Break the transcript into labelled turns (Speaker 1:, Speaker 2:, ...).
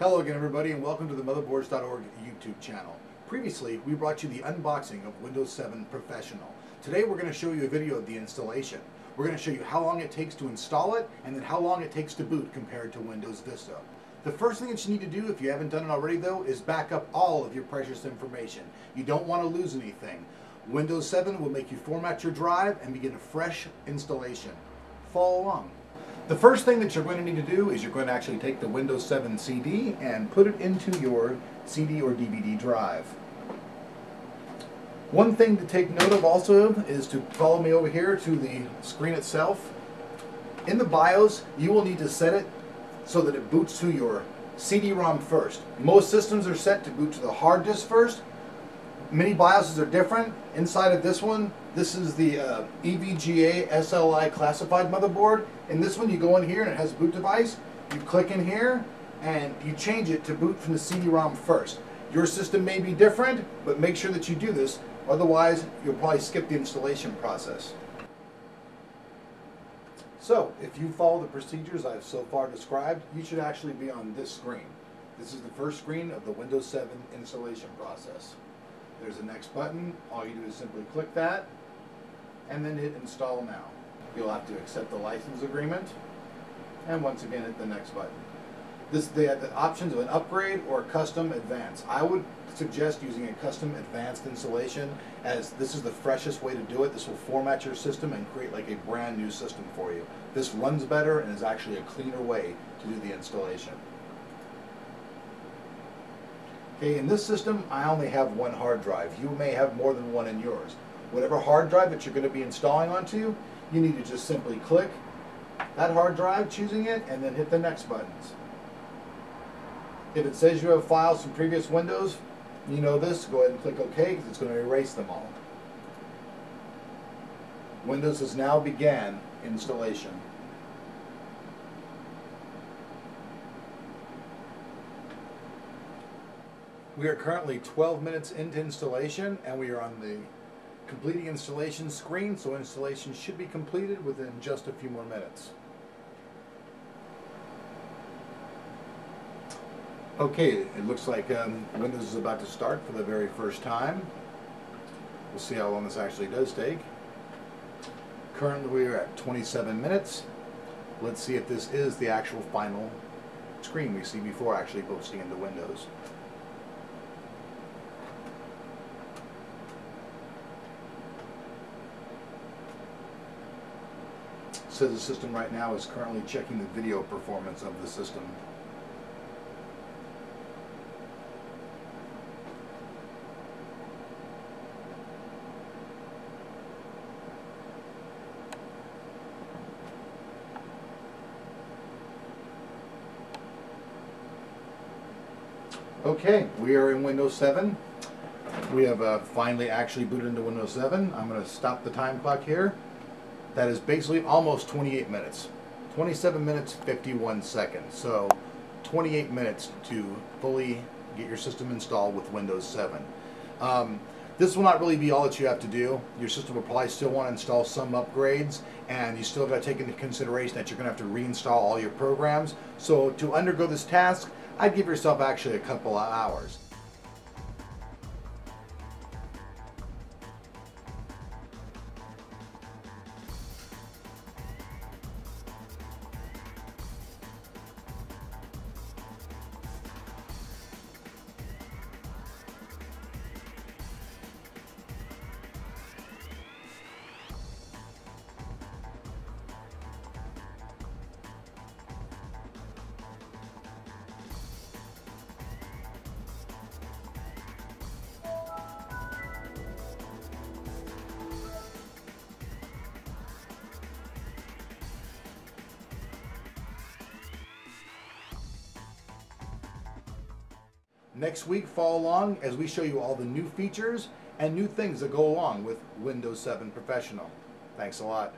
Speaker 1: Hello again everybody and welcome to the motherboards.org YouTube channel. Previously we brought you the unboxing of Windows 7 Professional. Today we're going to show you a video of the installation. We're going to show you how long it takes to install it and then how long it takes to boot compared to Windows Vista. The first thing that you need to do if you haven't done it already though is back up all of your precious information. You don't want to lose anything. Windows 7 will make you format your drive and begin a fresh installation. Follow along. The first thing that you're going to need to do is you're going to actually take the Windows 7 CD and put it into your CD or DVD drive. One thing to take note of also is to follow me over here to the screen itself. In the BIOS, you will need to set it so that it boots to your CD-ROM first. Most systems are set to boot to the hard disk first. Many BIOSes are different. Inside of this one, this is the uh, EVGA SLI classified motherboard. In this one, you go in here and it has boot device. You click in here and you change it to boot from the CD-ROM first. Your system may be different, but make sure that you do this. Otherwise, you'll probably skip the installation process. So, if you follow the procedures I've so far described, you should actually be on this screen. This is the first screen of the Windows 7 installation process. There's a next button. All you do is simply click that and then hit install now. You'll have to accept the license agreement and once again hit the next button. This they have the options of an upgrade or a custom advanced. I would suggest using a custom advanced installation as this is the freshest way to do it. This will format your system and create like a brand new system for you. This runs better and is actually a cleaner way to do the installation. Okay, in this system, I only have one hard drive. You may have more than one in yours. Whatever hard drive that you're going to be installing onto, you need to just simply click that hard drive, choosing it, and then hit the next buttons. If it says you have files from previous Windows, you know this, go ahead and click OK because it's going to erase them all. Windows has now began installation. We are currently 12 minutes into installation and we are on the completing installation screen, so installation should be completed within just a few more minutes. Okay, it looks like um, Windows is about to start for the very first time. We'll see how long this actually does take. Currently we are at 27 minutes. Let's see if this is the actual final screen we see before actually posting into Windows. Says the system right now is currently checking the video performance of the system. Okay, we are in Windows 7. We have uh, finally actually booted into Windows 7. I'm going to stop the time clock here that is basically almost 28 minutes. 27 minutes, 51 seconds. So 28 minutes to fully get your system installed with Windows 7. Um, this will not really be all that you have to do. Your system will probably still want to install some upgrades and you still got to take into consideration that you're going to have to reinstall all your programs. So to undergo this task, I'd give yourself actually a couple of hours. Next week, follow along as we show you all the new features and new things that go along with Windows 7 Professional. Thanks a lot.